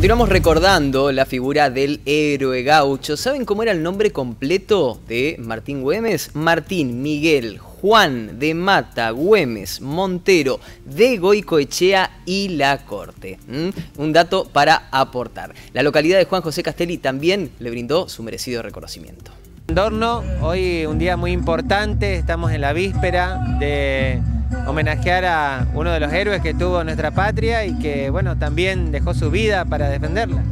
Continuamos recordando la figura del héroe gaucho. ¿Saben cómo era el nombre completo de Martín Güemes? Martín Miguel Juan de Mata Güemes Montero de Goicoechea y La Corte. Un dato para aportar. La localidad de Juan José Castelli también le brindó su merecido reconocimiento. Andorno, hoy un día muy importante, estamos en la víspera de homenajear a uno de los héroes que tuvo nuestra patria y que bueno, también dejó su vida para defenderla.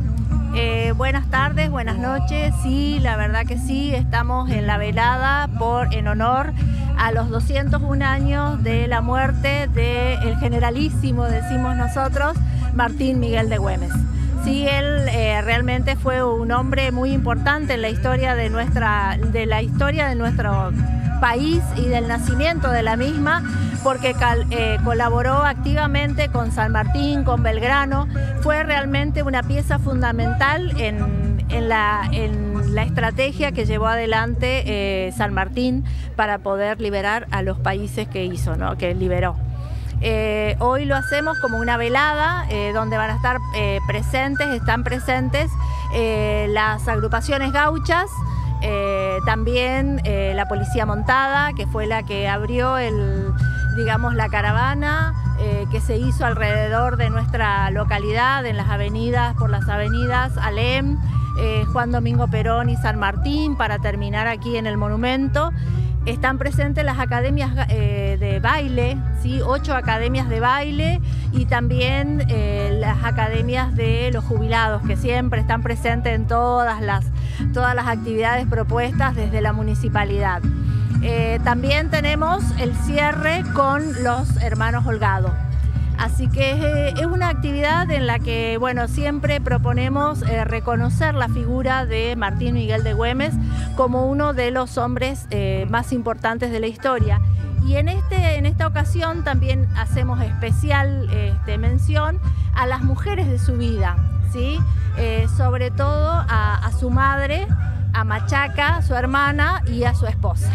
Eh, buenas tardes, buenas noches. Sí, la verdad que sí, estamos en la velada por en honor a los 201 años de la muerte del generalísimo, decimos nosotros, Martín Miguel de Güemes. Sí, él eh, realmente fue un hombre muy importante en la historia de nuestra, de la historia de nuestro país y del nacimiento de la misma, porque eh, colaboró activamente con San Martín, con Belgrano, fue realmente una pieza fundamental en, la, estrategia que llevó adelante eh, San Martín para poder liberar a los países que hizo, que liberó. Eh, hoy lo hacemos como una velada donde van a estar presentes, están presentes las agrupaciones gauchas, eh, también eh, la policía montada, que fue la que abrió el, digamos, la caravana eh, que se hizo alrededor de nuestra localidad, en las avenidas, por las avenidas Alem, Juan Domingo Perón y San Martín, para terminar aquí en el monumento. Están presentes las academias de baile, ¿sí? ocho academias de baile y también las academias de los jubilados, que siempre están presentes en todas las todas las actividades propuestas desde la municipalidad. Eh, también tenemos el cierre con los hermanos Holgado. Así que eh, es, una actividad en la que bueno, siempre proponemos eh, reconocer la figura de Martín Miguel de Güemes como uno de los hombres más importantes de la historia. Y en, este, en esta ocasión también hacemos especial este, mención a las mujeres de su vida, ¿sí? sobre todo a su madre, a Machaca, su hermana y a su esposa.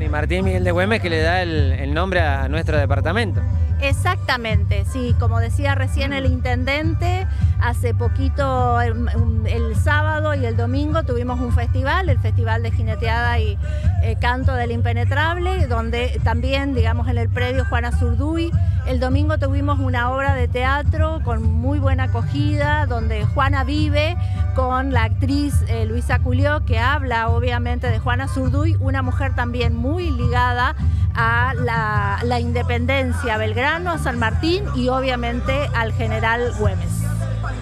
Y Martín Miguel de Güemes que le da el nombre a nuestro departamento. Exactamente, sí, como decía recién el intendente, hace poquito, el, sábado y el domingo tuvimos un festival, el Festival de Jineteada y eh, Canto del Impenetrable, donde también, digamos, en el predio Juana Zurduy, el domingo tuvimos una obra de teatro con muy buena acogida, donde Juana vive con la actriz eh, Luisa Culió, que habla obviamente de Juana Zurduy, una mujer también muy ligada a la, independencia Belgrano, a San Martín y obviamente al general Güemes.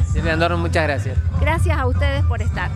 Silvia Andorno, muchas gracias. Gracias a ustedes por estar.